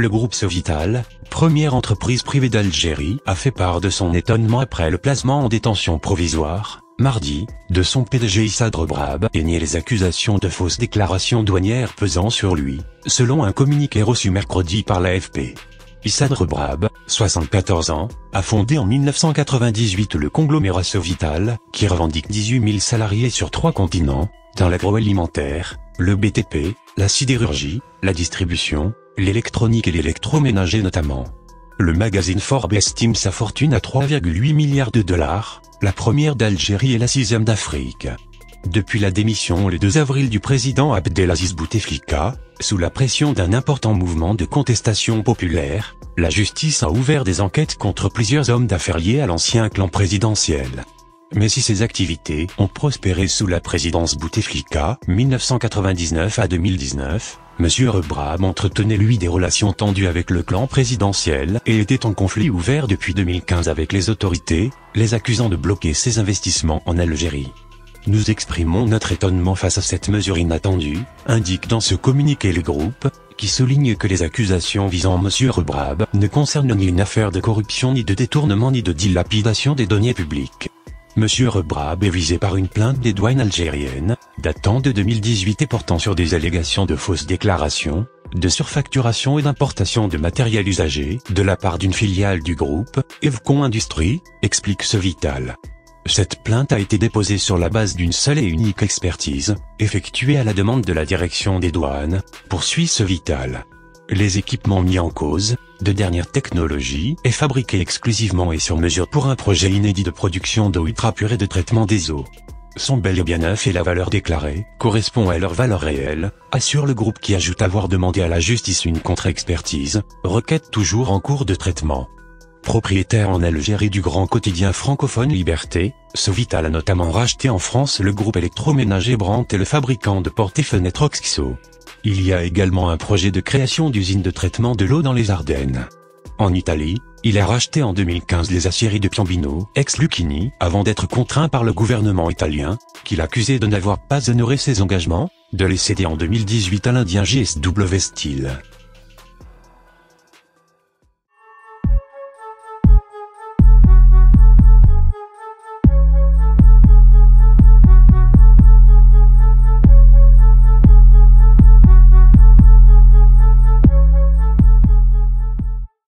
Le groupe Sovital, première entreprise privée d'Algérie, a fait part de son étonnement après le placement en détention provisoire, mardi, de son PDG Issa Brab et nié les accusations de fausses déclarations douanières pesant sur lui, selon un communiqué reçu mercredi par l'AFP. Issa Brab, 74 ans, a fondé en 1998 le conglomérat Sovital, qui revendique 18 000 salariés sur trois continents, dans l'agroalimentaire, le BTP, la sidérurgie, la distribution, l'électronique et l'électroménager notamment. Le magazine Forbes estime sa fortune à 3,8 milliards de dollars, la première d'Algérie et la sixième d'Afrique. Depuis la démission le 2 avril du président Abdelaziz Bouteflika, sous la pression d'un important mouvement de contestation populaire, la justice a ouvert des enquêtes contre plusieurs hommes d'affaires liés à l'ancien clan présidentiel. Mais si ces activités ont prospéré sous la présidence Bouteflika, 1999 à 2019, Monsieur Rebrab entretenait lui des relations tendues avec le clan présidentiel et était en conflit ouvert depuis 2015 avec les autorités, les accusant de bloquer ses investissements en Algérie. Nous exprimons notre étonnement face à cette mesure inattendue, indique dans ce communiqué les groupes, qui souligne que les accusations visant Monsieur Rebrab ne concernent ni une affaire de corruption ni de détournement ni de dilapidation des données publiques. Monsieur Rebrab est visé par une plainte des douanes algériennes, datant de 2018 et portant sur des allégations de fausses déclarations, de surfacturation et d'importation de matériel usagé, de la part d'une filiale du groupe, Evcon Industries, explique ce Vital. Cette plainte a été déposée sur la base d'une seule et unique expertise, effectuée à la demande de la direction des douanes, poursuit ce Vital. Les équipements mis en cause, de dernière technologie, et fabriqués exclusivement et sur mesure pour un projet inédit de production d'eau ultra pure et de traitement des eaux. Sont bel et bien neufs et la valeur déclarée correspond à leur valeur réelle, assure le groupe qui ajoute avoir demandé à la justice une contre-expertise, requête toujours en cours de traitement. Propriétaire en Algérie du grand quotidien francophone Liberté, Sovital a notamment racheté en France le groupe électroménager Brandt et le fabricant de portes et fenêtres Oxxo. Il y a également un projet de création d'usine de traitement de l'eau dans les Ardennes. En Italie, il a racheté en 2015 les aciéries de Piombino, ex-Lucchini, avant d'être contraint par le gouvernement italien, qui l'accusait de n'avoir pas honoré ses engagements, de les céder en 2018 à l'Indien GSW Steel.